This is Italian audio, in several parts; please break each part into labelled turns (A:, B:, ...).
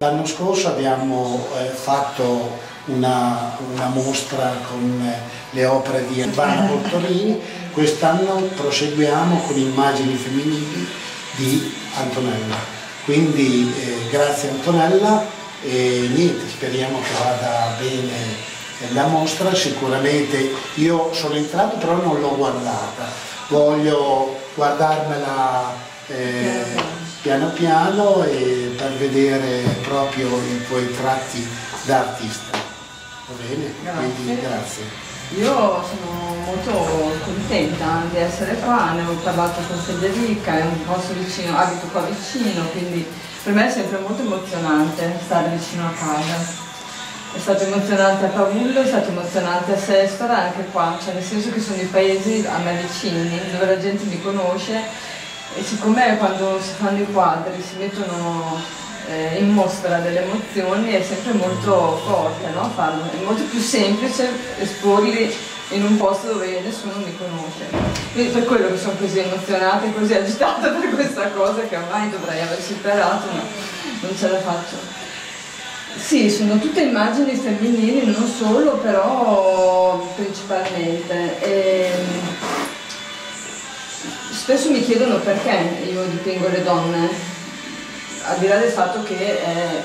A: L'anno scorso abbiamo eh, fatto una, una, mostra con eh, le opere di Ivana Bortolini, quest'anno proseguiamo con immagini femminili di Antonella. Quindi eh, grazie Antonella e niente, speriamo che vada bene la mostra, sicuramente io sono entrato però non l'ho guardata, voglio guardarmela eh, piano piano e per vedere proprio i tuoi tratti da artista. Va bene?
B: Grazie.
A: Quindi grazie.
B: Io sono molto contenta di essere qua, ne ho parlato con Federica, è un posto vicino, abito qua vicino, quindi per me è sempre molto emozionante stare vicino a casa. È stato emozionante a Pavullo, è stato emozionante a Sestora, anche qua, cioè nel senso che sono i paesi a me vicini, dove la gente mi conosce e siccome quando si fanno i quadri si mettono eh, in mostra delle emozioni è sempre molto forte no? farlo, è molto più semplice esporli in un posto dove nessuno mi conosce. Quindi per quello che sono così emozionata e così agitata per questa cosa che ormai dovrei aver superato, ma non ce la faccio. Sì, sono tutte immagini femminili, non solo, però principalmente. E spesso mi chiedono perché io dipingo le donne, al di là del fatto che è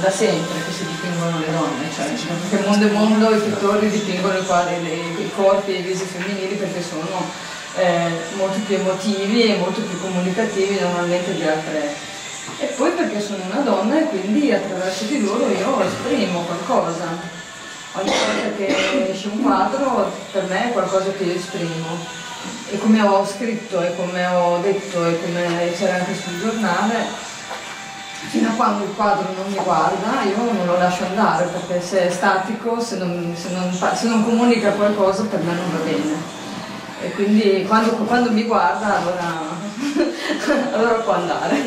B: da sempre che si dipingono le donne, cioè perché mondo e mondo i pittori dipingono i, quadri, i corpi e i visi femminili perché sono eh, molto più emotivi e molto più comunicativi normalmente di altre e poi perché sono una donna e quindi attraverso di loro io esprimo qualcosa. Ogni volta che esce un quadro per me è qualcosa che io esprimo. E come ho scritto e come ho detto e come c'era anche sul giornale, fino a quando il quadro non mi guarda io non lo lascio andare perché se è statico, se non, se non, se non comunica qualcosa per me non va bene. E quindi quando, quando mi guarda allora, allora può andare.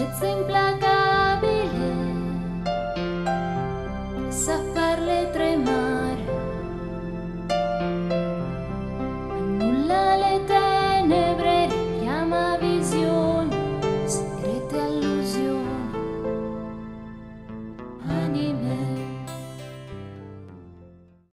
C: Rzec implacabile Să